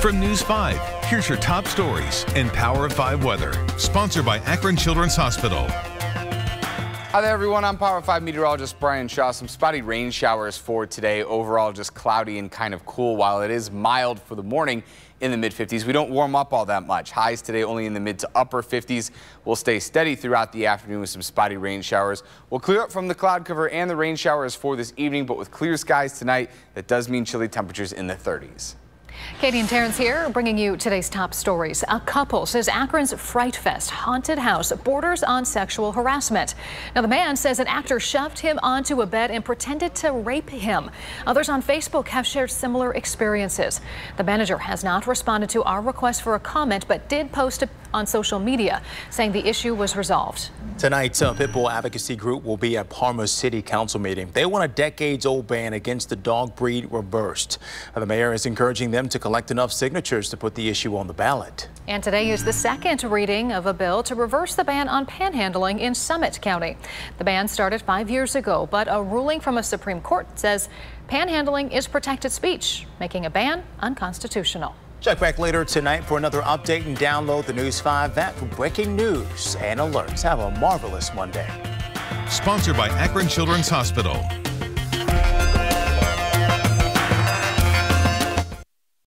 From News 5, here's your top stories and Power of 5 weather. Sponsored by Akron Children's Hospital. Hi there, everyone. I'm Power 5 meteorologist Brian Shaw. Some spotty rain showers for today. Overall, just cloudy and kind of cool. While it is mild for the morning in the mid 50s, we don't warm up all that much. Highs today only in the mid to upper 50s. We'll stay steady throughout the afternoon with some spotty rain showers. We'll clear up from the cloud cover and the rain showers for this evening, but with clear skies tonight, that does mean chilly temperatures in the 30s. Katie and Terrence here, bringing you today's top stories. A couple says Akron's Fright Fest haunted house borders on sexual harassment. Now, the man says an actor shoved him onto a bed and pretended to rape him. Others on Facebook have shared similar experiences. The manager has not responded to our request for a comment, but did post on social media saying the issue was resolved. Tonight's uh, Pitbull Advocacy Group will be at Parma City Council meeting. They want a decades-old ban against the dog breed reversed. Uh, the mayor is encouraging them to collect enough signatures to put the issue on the ballot. And today is the second reading of a bill to reverse the ban on panhandling in Summit County. The ban started five years ago, but a ruling from a Supreme Court says panhandling is protected speech, making a ban unconstitutional. Check back later tonight for another update and download the News 5 app for breaking news and alerts. Have a marvelous Monday. Sponsored by Akron Children's Hospital.